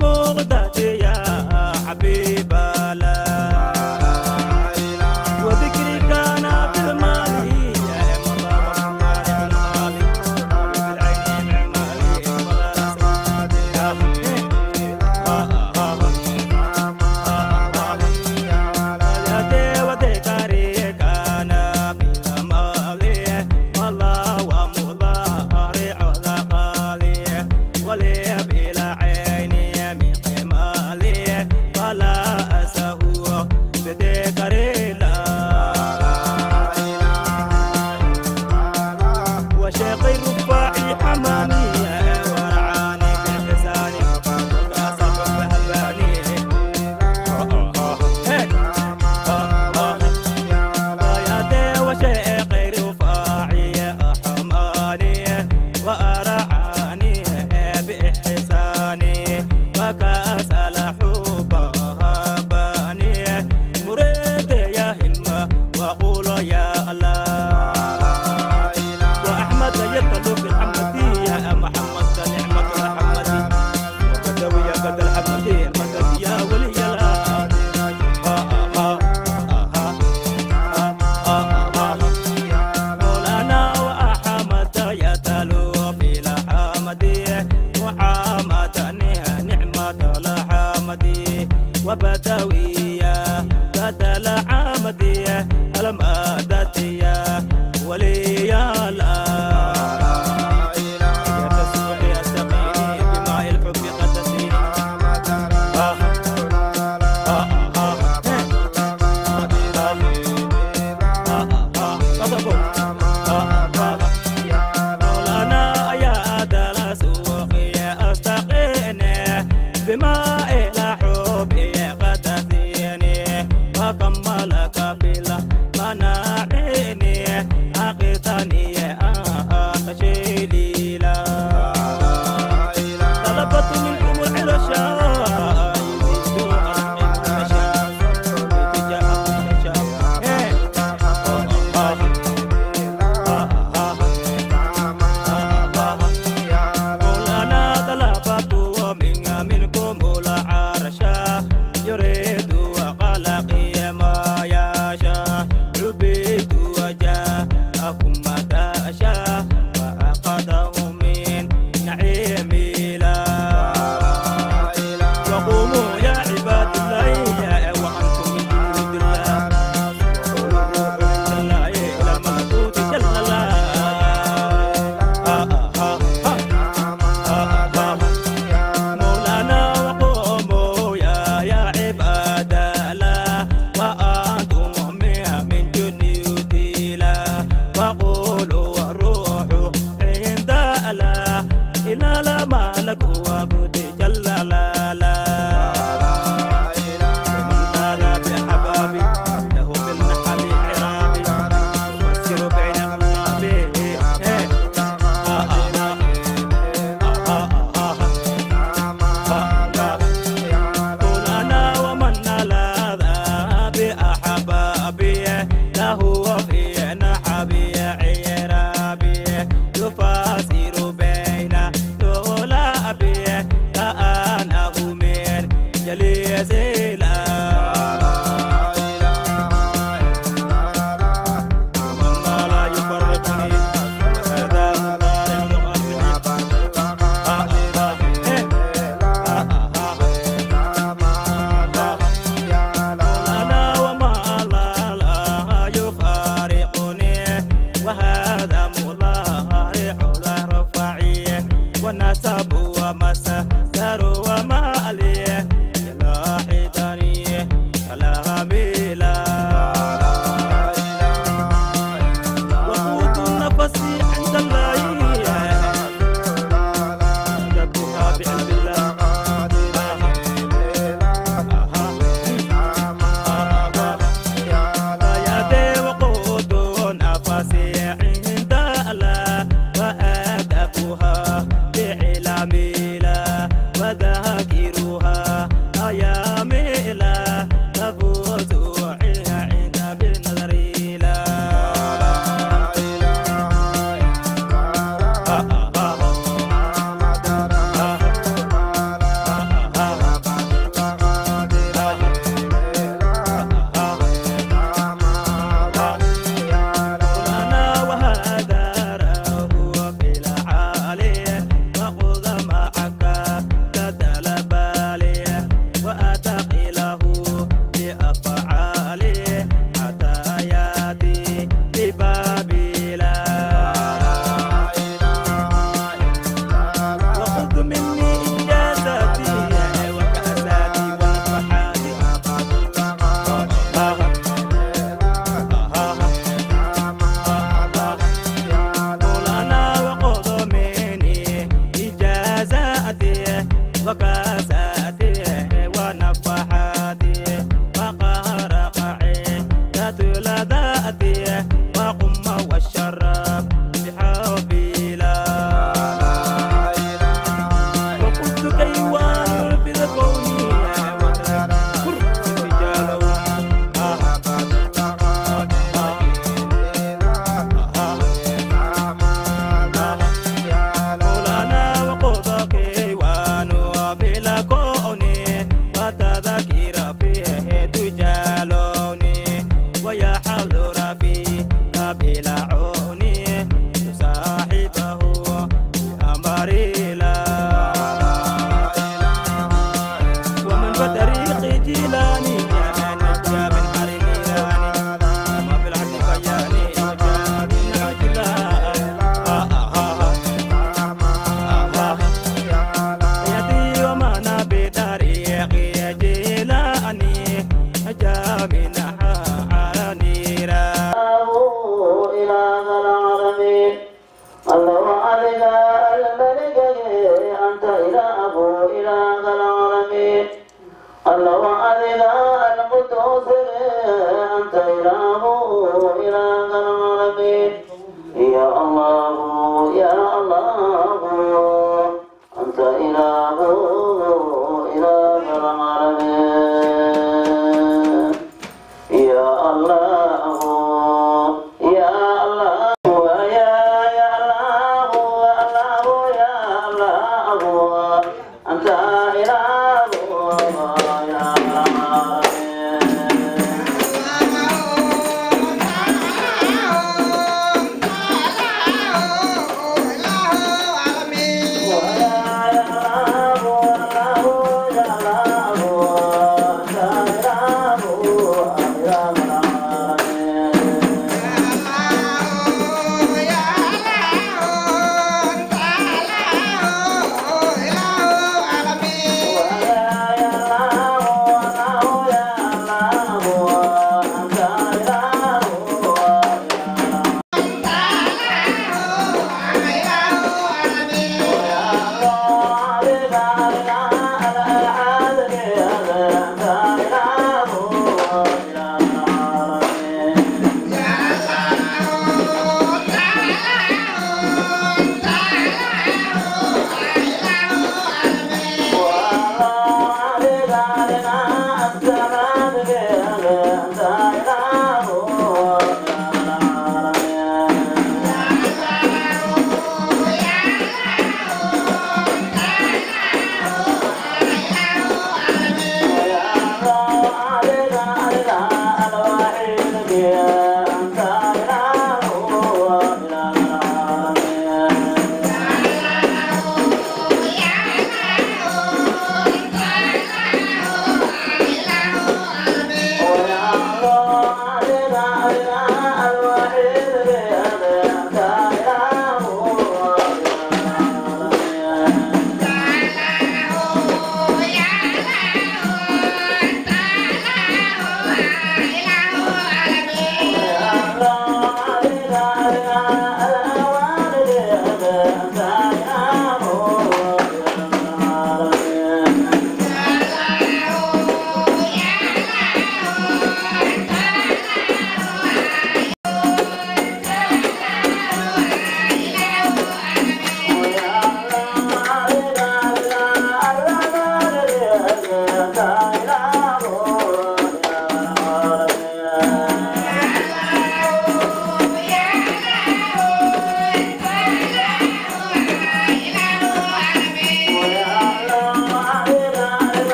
l'amour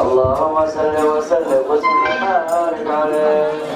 اللهم صل وسلم وسلم وبارك عليه.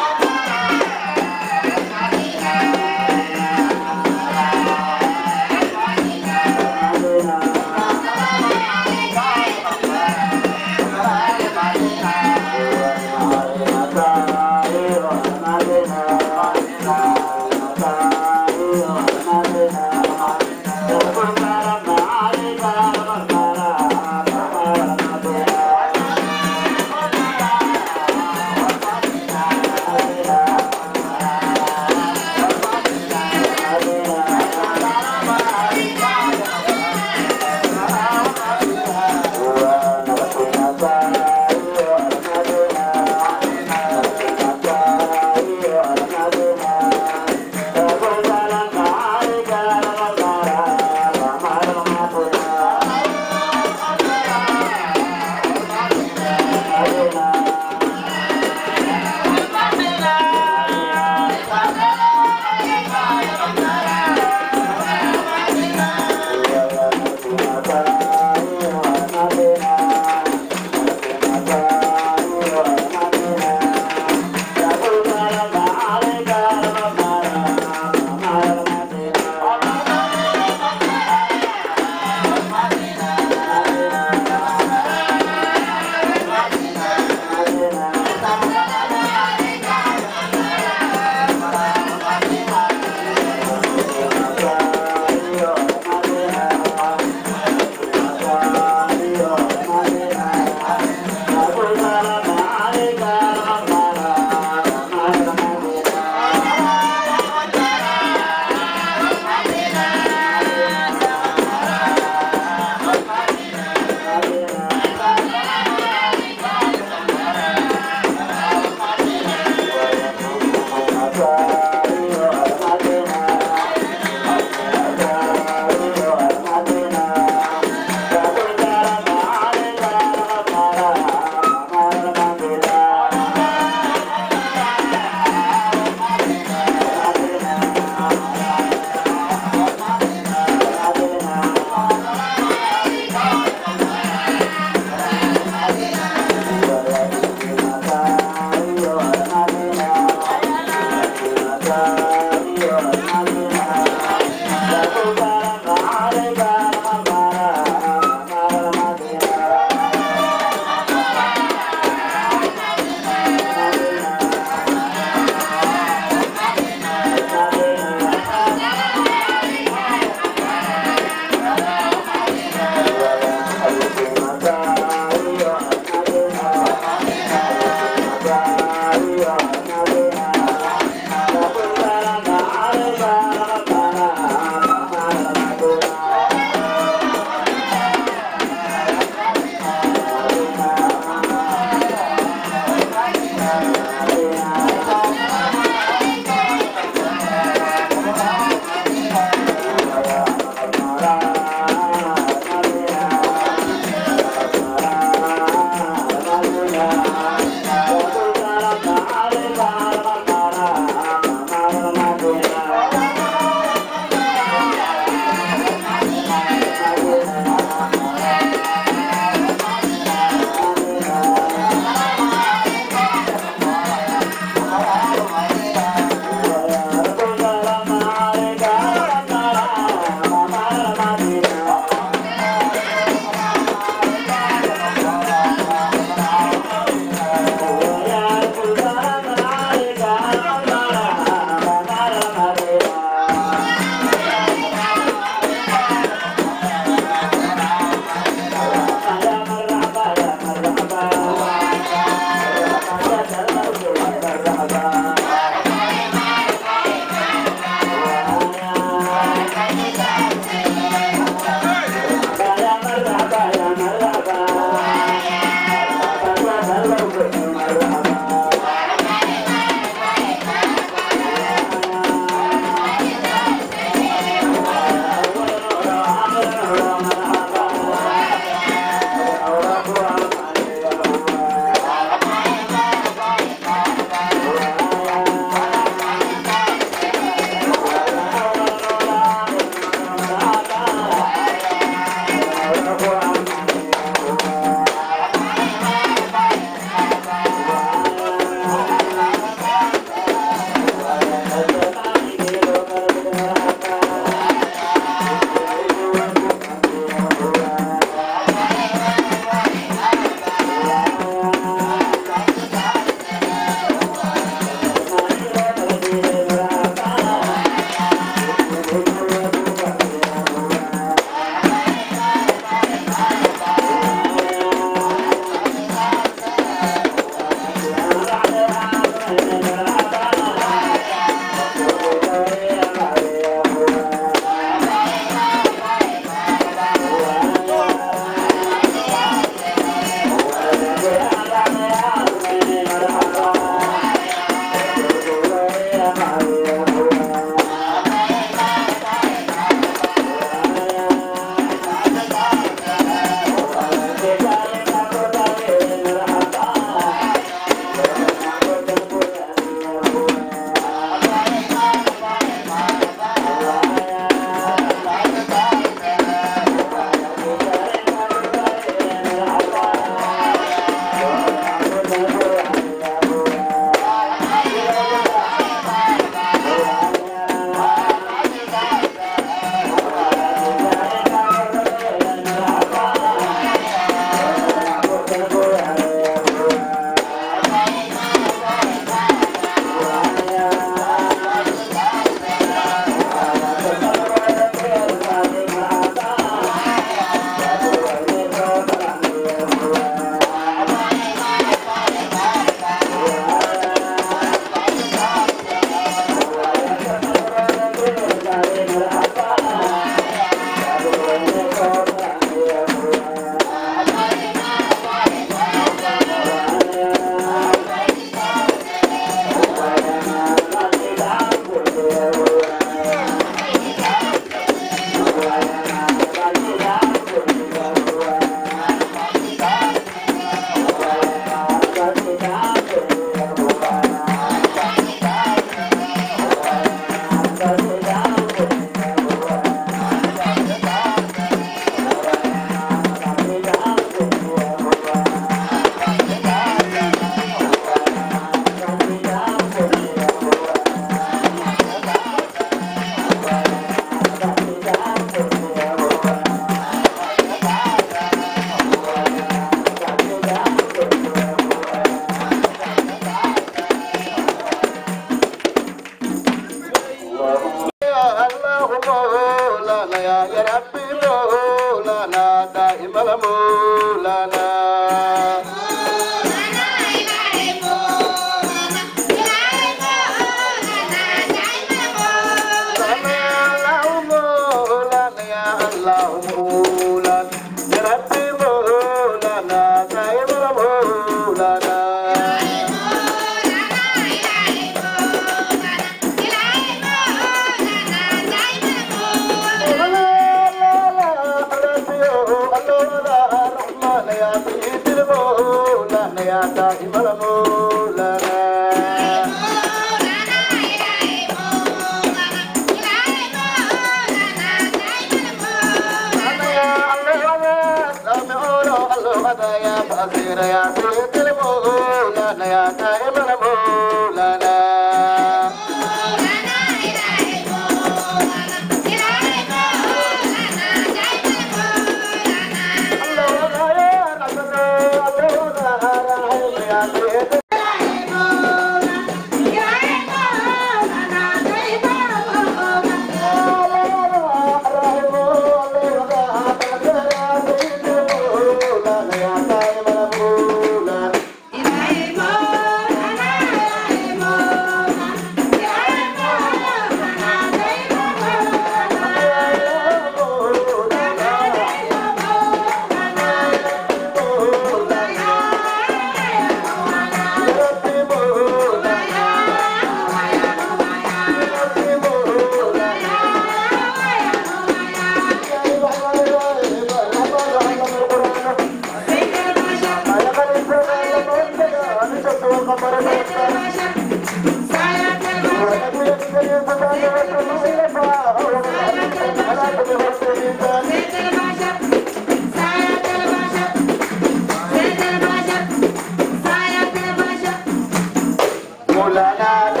مولانا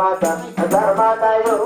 Amaya